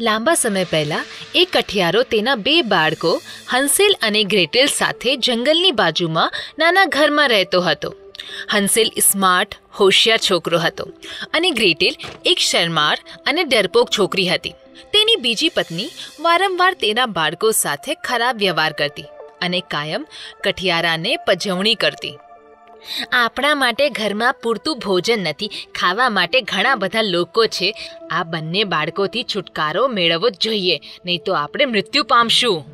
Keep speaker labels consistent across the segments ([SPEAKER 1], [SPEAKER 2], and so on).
[SPEAKER 1] લાંબા સમય પહેલા, એક કઠિયારો તેના બે બાળકો, હંસેલ અને ગ્રેટેલ સાથે જંગલની બાજુમાં નાના ઘરમાં રહેતો હતો. હંસેલ સ્માર્ટ, હોશિયાર છોકરો હતો અને ગ્રેટેલ એક શરમાર અને ડરપોક છોકરી હતી. તેની બીજી પત્ની વારંવાર તેના બાળકો સાથે ખરાબ વ્યવહાર કરતી અને કાયમ કઠિયારાને પજવણી કરતી. આપણા માટે ઘરમાં પૂરતું ભોજન નથી, ખાવા માટે ઘણા બધા લોકો છે. આ બંને બાળકોથી છુટકારો મેળવવો જ જોઈએ, નહીં તો આપણે મૃત્યુ પામશું.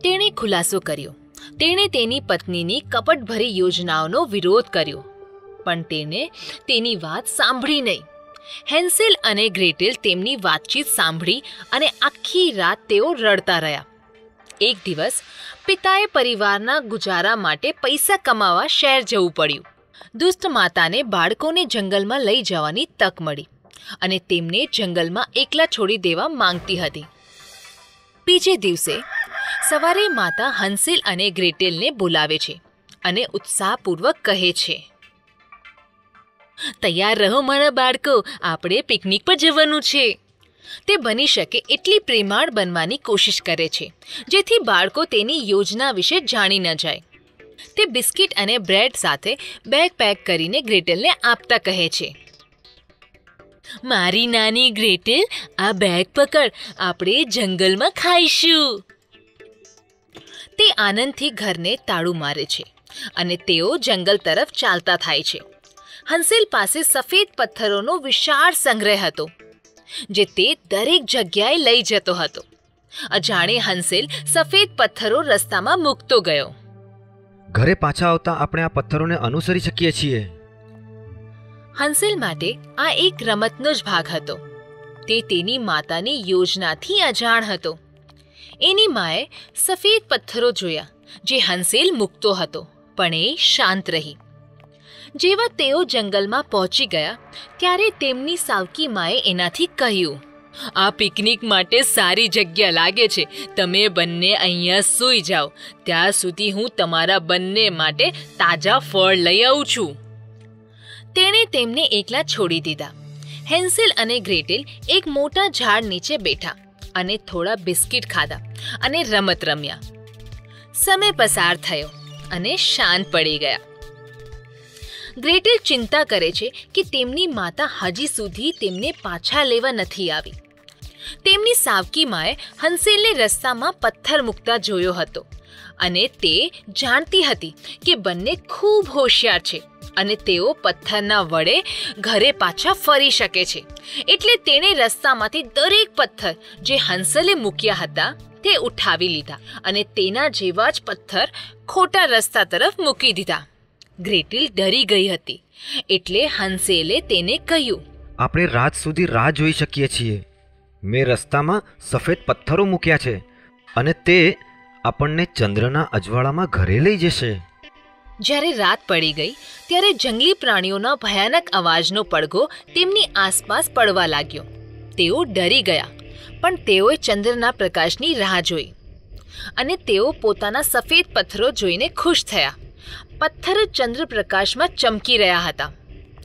[SPEAKER 1] તેણે ખુલાસો કર્યો. તેણે તેની પત્નીની કપટભરી યોજનાઓનો વિરોધ કર્યો. પણ તેણે તેની વાત સાંભળી નહીં. હેન્સેલ અને ગ્રેટેલ તેમની વાતચીત સાંભળી અને આખી રાત તેઓ રડતા રહ્યા. એક દિવસ પિતાએ પરિવારના ગુજારા માટે પૈસા કમાવા શહેર જવું પડ્યું. દુષ્ટ માતાને બાળકોને જંગલમાં લઈ જવાની તક મળી અને તેમને જંગલમાં એકલા છોડી દેવા માંગતી હતી. બીજે દિવસે સવારે માતા હંસિલ અને ગ્રેટેલને બોલાવે છે અને ઉત્સાહપૂર્વક કહે છે, તૈયાર રહો મારા બાળકો, આપણે પિકનિક પર જવાનું છે. તે બની શકે એટલી પ્રેમાળ બનવાની કોશિશ કરે છે, જેથી બાળકો તેની યોજના વિશે જાણી ન જાય. તે બિસ્કિટ અને બ્રેડ સાથે બેગ પેક કરીને ગ્રેટેલને આપતા કહે છે. મારી નાની ગ્રેટેલ, આ બેગ પકડ, આપણે જંગલમાં ખાઈશું. તે આનંદથી ઘરને તાળું મારે છે અને તેઓ જંગલ તરફ ચાલતા થાય છે. હંસેલ પાસે સફેદ પથ્થરોનો વિશાળ સંગ્રહ હતો. જે તે દરેક જગ્યાએ લઈ જતો હતો. અજાણે હંસેલ સફેદ પથ્થરો રસ્તામાં મૂકતો ગયો.
[SPEAKER 2] ઘરે પાછા આવતા આપણે આ પથ્થરોને અનુસરી શકીએ છીએ.
[SPEAKER 1] હંસેલ માટે આ એક રમતનો જ ભાગ હતો. તે તેની માતાની યોજનાથી અજાણ હતો. એની માએ સફેદ પથ્થરો જોયા જે હંસેલ મૂકતો હતો પણ એ શાંત રહી. જેવા તેઓ જંગલમાં પહોંચી ગયા, ત્યારે તેમની સાવકી માએ એનાથી કહ્યું, આ પિકનિક માટે સારી જગ્યા લાગે છે. તમે બંને અહીંયા સૂઈ જાઓ. ત્યાં સુધી હું તમારા બંને માટે તાજા ફળ લઈ આવું છું. તેણે તેમને એકલા છોડી દીધા. હેન્સેલ અને ગ્રેટેલ એક મોટા ઝાડ નીચે બેઠા અને થોડા બિસ્કિટ ખાધા અને રમત રમ્યા. સમય પસાર થયો અને શાંત પડી ગયા. ગ્રેટેલ ચિંતા કરે છે કે તેમની માતા હજી સુધી તેમને પાછા લેવા નથી આવી. તેમની સાવકી માએ હંસેલને રસ્તામાં પથ્થર મૂકતા જોયો હતો અને તે જાણતી હતી કે બંને ખૂબ હોશિયાર છે અને તેઓ પથ્થરના વડે ઘરે પાછા ફરી શકે છે. એટલે તેણે રસ્તામાંથી દરેક પથ્થર જે હંસલે મૂક્યા હતા તે ઉઠાવી લીધા અને તેના જેવા જ પથ્થર ખોટા રસ્તા તરફ મૂકી દીધા. ગ્રેટિલ ડરી ગઈ હતી. એટલે હંસેલે તેને કહ્યું
[SPEAKER 2] આપણે રાત સુધી રાહ જોઈ શકીએ છીએ. મેં રસ્તામાં સફેદ પથ્થરો મૂક્યા છે અને તે આપણને ચંદ્રના અજવાળામાં ઘરે લઈ જશે.
[SPEAKER 1] જ્યારે રાત પડી ગઈ ત્યારે જંગલી પ્રાણીઓના ભયાનક અવાજનો પડઘો તેમની આસપાસ પડવા લાગ્યો. તેઓ ડરી ગયા પણ તેઓએ ચંદ્રના પ્રકાશની રાહ જોઈ અને તેઓ પોતાના સફેદ પથ્થરો જોઈને ખુશ થયા. પથ્થર ચંદ્રપ્રકાશમાં ચમકી રહ્યા હતા.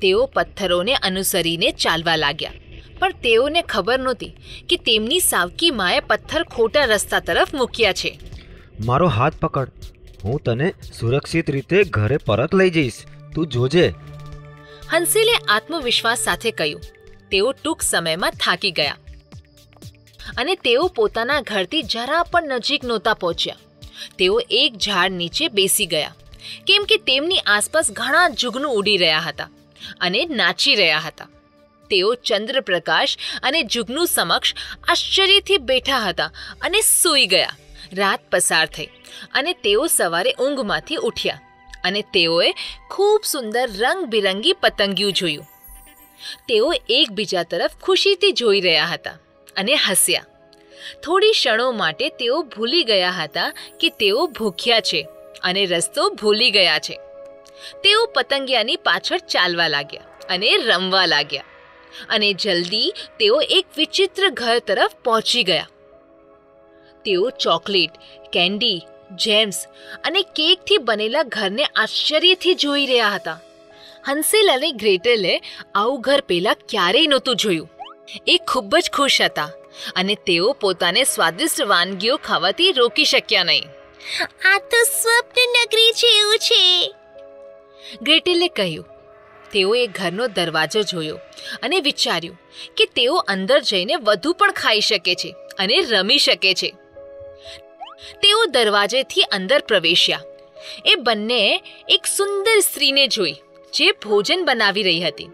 [SPEAKER 1] તેઓ પથ્થરોને અનુસરીને ચાલવા લાગ્યા. પણ તેઓને ખબર નહોતી કે તેમની સાવકી માએ પથ્થર ખોટા રસ્તા તરફ મૂક્યા છે.
[SPEAKER 2] મારો હાથ પકડ. હું તને સુરક્ષિત રીતે ઘરે પરત લઈ જઈશ. તું જોજે.
[SPEAKER 1] હંસેલે આત્મવિશ્વાસ સાથે કહ્યું. તેઓ ટૂંક સમયમાં થાકી ગયા. અને તેઓ પોતાના ઘરથી જરા પણ નજીક નહોતા પહોંચ્યા. તેઓ એક ઝાડ નીચે બેસી ગયા. કેમ કે તેમની આસપાસ ઘણા જુગનું ઉડી રહ્યા હતા અને નાચી રહ્યા હતા. તેઓ ચંદ્રપ્રકાશ અને જુગનું સમક્ષ આશ્ચર્યથી બેઠા હતા અને સૂઈ ગયા. રાત પસાર થઈ અને તેઓ સવારે ઊંઘમાંથી ઉઠ્યા અને તેઓએ ખૂબ સુંદર રંગબિરંગી પતંગિયું જોયું. તેઓ એકબીજા તરફ ખુશીથી જોઈ રહ્યા હતા અને હસ્યા. થોડી ક્ષણો માટે તેઓ ભૂલી ગયા હતા કે તેઓ ભૂખ્યા છે. અને રસ્તો ભૂલી ગયા છે. તેઓ પતંગિયાની પાછળ ચાલવા લાગ્યા અને રમવા લાગ્યા. અને જલ્દી તેઓ એક વિચિત્ર ઘર તરફ પહોંચી ગયા. તેઓ ચોકલેટ, કેન્ડી, જેમ્સ અને કેકથી બનેલા ઘરને આશ્ચર્યથી જોઈ રહ્યા હતા. હંસેલ અને ગ્રેટેલે આવું ઘર પહેલા ક્યારેય નહોતું જોયું. એ ખૂબ જ ખુશ હતા અને તેઓ પોતાને સ્વાદિષ્ટ વાનગીઓ ખાવાથી રોકી શક્યા નહીં.
[SPEAKER 3] આ તો સ્વપ્ન નગરી જેવું છે.
[SPEAKER 1] ગ્રેટેલે કહ્યું, તેઓએ ઘરનો દરવાજો જોયો અને વિચાર્યું કે તેઓ અંદર જઈને વધુ પણ ખાઈ શકે છે અને રમી શકે છે. તેઓ દરવાજેથી અંદર પ્રવેશ્યા. એ બંને એક સુંદર સ્ત્રીને જોઈ, જે ભોજન બનાવી રહી હતી.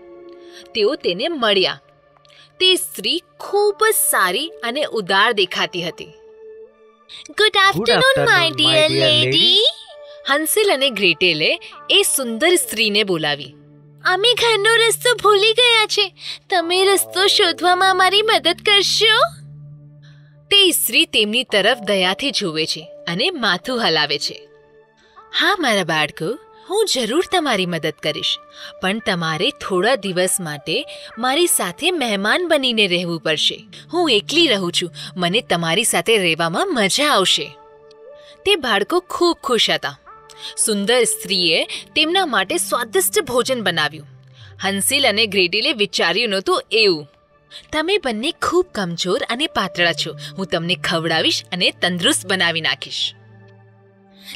[SPEAKER 1] તેઓ તેને મળ્યા. તે સ્ત્રી ખૂબ જ સારી અને ઉદાર દેખાતી હતી.
[SPEAKER 3] Good afternoon my dear lady
[SPEAKER 1] Hansel અને ગ્રેટેલે એ સુંદર સ્ત્રીને બોલાવી.
[SPEAKER 3] અમે ઘરનો રસ્તો ભૂલી ગયા છે. તમે રસ્તો શોધવામાં અમારી મદદ કરશો?
[SPEAKER 1] તે સ્ત્રી તેમની તરફ દયાથી જુએ છે અને માથું હલાવે છે. હા મારા બાળકો હું જરૂર તમારી મદદ કરીશ. પણ તમારે થોડા દિવસ માટે મારી સાથે મહેમાન બનીને રહેવું પડશે. હું એકલી રહું છું. મને તમારી સાથે રહેવામાં મજા આવશે. તે બાળકો ખૂબ ખુશ હતા. સુંદર સ્ત્રીએ તેમના માટે સ્વાદિષ્ટ ભોજન બનાવ્યું. હંસિલ અને ગ્રેટીલે વિચાર્યું નહોતું એવું. તમે બંને ખૂબ કમજોર અને પાતળા છો. હું તમને ખવડાવીશ અને તંદુરસ્ત બનાવી નાખીશ.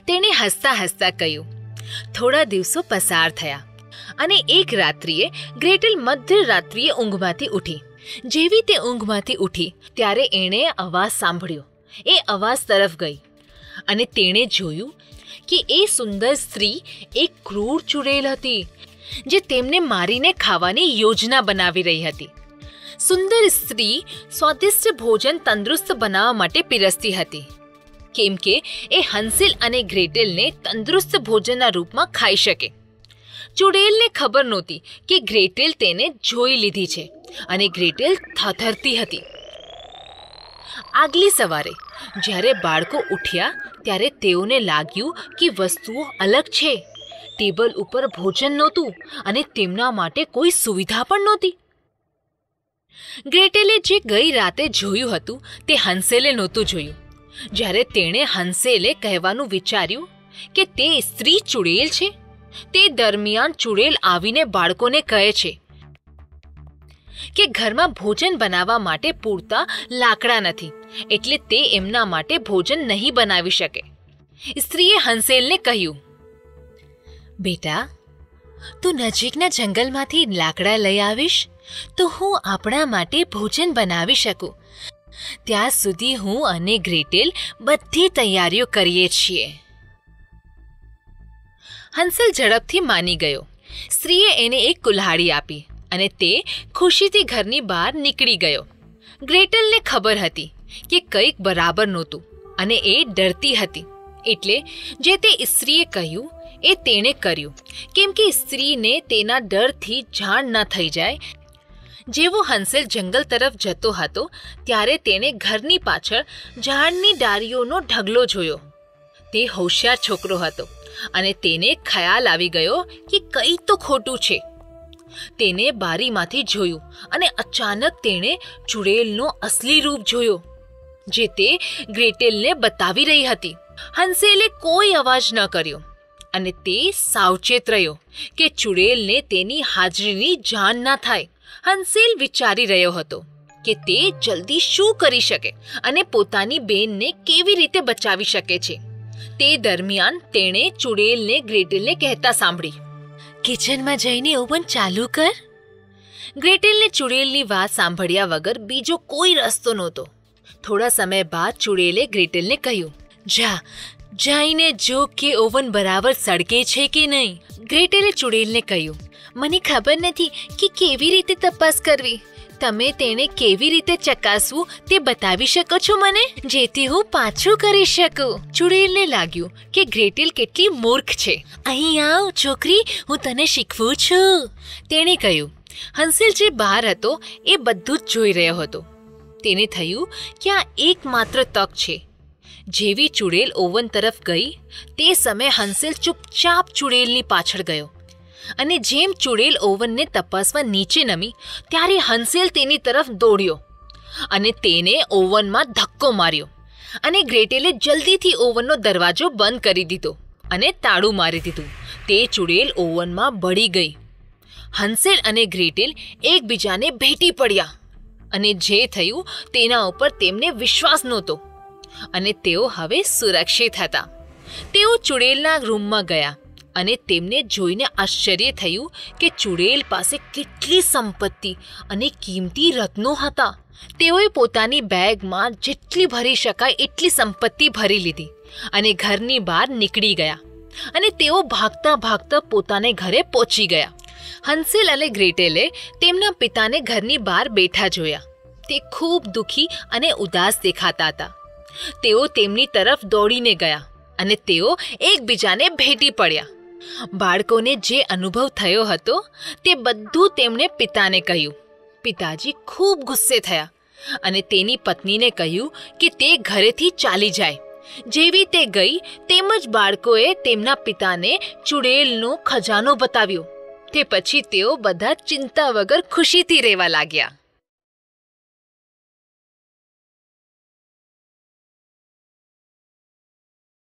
[SPEAKER 1] તેણે હસતા હસતા કહ્યું. થોડા દિવસો પસાર થયા. અને એક રાત્રિએ ગ્રેટલ મધ્યરાત્રિએ ઊંઘમાંથી ઉઠી. જેવી તે ઊંઘમાંથી ઉઠી, ત્યારે એણે અવાજ સાંભળ્યો. એ અવાજ તરફ ગઈ. અને તેણે જોયું કે એ સુંદર સ્ત્રી એક ક્રૂર ચુડેલ હતી, જે તેમને મારીને ખાવાની યોજના બનાવી રહી હતી. સુંદર સ્ત્રી સ્વાદિષ્ટ ભોજન તંદુરસ્ત બનાવવા માટે પીરસતી હતી. કેમ કે એ હંસિલ અને ગ્રેટેલને તંદુરસ્ત ભોજનના રૂપમાં ખાઈ શકે. ચુડેલને ખબર નહોતી કે ગ્રેટેલ તેને જોઈ લીધી છે અને ગ્રેટેલ થથરતી હતી. આગલી સવારે, જ્યારે બાળકો ઉઠ્યા, ત્યારે તેઓને લાગ્યું કે વસ્તુઓ અલગ છે. ટેબલ ઉપર ભોજન નહોતું અને તેમના માટે કોઈ સુવિધા પણ નહોતી. ગ્રેટેલે જે ગઈ રાતે જોયું હતું તે હંસેલે નહોતું જોયું. જ્યારે તેણે હંસેલે કહેવાનું વિચાર્યું કે તે સ્ત્રી ચુડેલ છે, તે દરમિયાન ચુડેલ આવીને બાળકોને કહે છે કે ઘરમાં ભોજન બનાવવા માટે પૂરતા લાકડા નથી, એટલે તે એમના માટે ભોજન નહીં બનાવી શકે. સ્ત્રીએ હંસેલને કહ્યું, બેટા, તું નજીકના જંગલમાંથી લાકડા લઈ આવીશ, તો હું આપણા માટે ભોજન બનાવી શકું. ત્યાં સુધી હું અને ગ્રેટેલ બધી તૈયારીઓ કરીએ છીએ. હંસલ ઝડપથી માની ગયો. સ્ત્રીએ એને એક કુલ્હાડી આપી અને તે ખુશીથી ઘરની બહાર નીકળી ગયો. ગ્રેટલને ખબર હતી કે કંઈક બરાબર નહોતું અને એ ડરતી હતી. એટલે જે તે સ્ત્રીએ કહ્યું એ તેણે કર્યું. કેમ કે સ્ત્રીને તેના ડરથી જાણ ન થઈ જાય જેવો હંસેલ જંગલ તરફ જતો હતો, ત્યારે તેણે ઘરની પાછળ ઝાડની ડાળીઓનો ઢગલો જોયો. તે હોશિયાર છોકરો હતો અને તેને ખ્યાલ આવી ગયો કે કંઈ તો ખોટું છે. તેને બારીમાંથી જોયું અને અચાનક તેણે ચુડેલનો અસલી રૂપ જોયો, જે તે ગ્રેટેલને બતાવી રહી હતી. હંસેલે કોઈ અવાજ ન કર્યો અને તે સાવચેત રહ્યો કે ચુડેલને તેની હાજરીની જાણ ના થાય. હંસેલ વિચારી રહ્યો હતો કે તે જલ્દી શું કરી શકે અને પોતાની બેનને કેવી રીતે બચાવી શકે છે. તે દરમિયાન તેણે ચુડેલને ગ્રેટેલને કહેતા સાંભળી, કિચનમાં જઈને ઓવન ચાલુ કર. ગ્રેટેલને ચુડેલની વાત સાંભળ્યા વગર બીજો કોઈ રસ્તો નહોતો. થોડા સમય બાદ ચુડેલે ગ્રેટેલને કહ્યું, જા, જઈને જો કે ઓવન બરાબર સળગે છે કે નહીં. ગ્રેટેલે ચુડેલને કહ્યું મને ખબર નથી કે કેવી રીતે તપાસ કરવી. તમે તેને કેવી રીતે ચકાસવું તે બતાવી શકો છો મને? જેથી હું પાછું કરી શકું. ચુડેલને લાગ્યું કે ગ્રેટેલ કેટલી મૂર્ખ છે. અહીં આવ, છોકરી, હું તને શીખવું છું. તેણે કહ્યું, હંસેલ જે બહાર હતો એ બધું જ જોઈ રહ્યો હતો. તેને થયું કે આ એકમાત્ર તક છે. જેવી ચુડેલ ઓવન તરફ ગઈ, તે સમયે હંસેલ ચૂપચાપ ચુડેલની પાછળ ગયો. અને જેમ ચૂડેલ ઓવનને તપાસવા નીચે નમી, ત્યારે હંસેલ તેની તરફ દોડ્યો અને તેને ઓવનમાં ધક્કો માર્યો અને ગ્રેટેલે જલ્દીથી ઓવનનો દરવાજો બંધ કરી દીધો અને તાળું મારી દીધું. તે ચૂડેલ ઓવનમાં બળી ગઈ. હંસેલ અને ગ્રેટેલ એકબીજાને ભેટી પડ્યા અને જે થયું તેના ઉપર તેમને વિશ્વાસ નહોતો અને તેઓ હવે સુરક્ષિત હતા. તેઓ ચુડેલના રૂમમાં ગયા અને તેમને જોઈને આશ્ચર્ય થયું કે ચુડેલ પાસે કેટલી સંપત્તિ અને કિંમતી રત્નો હતા. તેઓએ પોતાની બેગમાં જેટલી ભરી શકાય એટલી સંપત્તિ ભરી લીધી અને ઘરની બહાર નીકળી ગયા અને તેઓ ભાગતા ભાગતા પોતાને ઘરે પહોંચી ગયા. હંસેલ અને ગ્રેટેલે તેમના પિતાને ઘરની બહાર બેઠા જોયા. તે ખૂબ દુઃખી અને ઉદાસ દેખાતા હતા. તેઓ તેમની તરફ દોડીને ગયા અને તેઓ એકબીજાને ભેટી પડ્યા. બાળકોને જે અનુભવ થયો હતો તે બધું તેમણે પિતાને કહ્યું. પિતાજી ખૂબ ગુસ્સે થયા અને તેની પત્નીને કહ્યું કે તે ઘરેથી ચાલી જાય. જેવી તે ગઈ તેમ જ બાળકોએ તેમના પિતાને ચુડેલનો ખજાનો બતાવ્યો. તે પછી તેઓ બધા ચિંતા વગર ખુશીથી રહેવા લાગ્યા.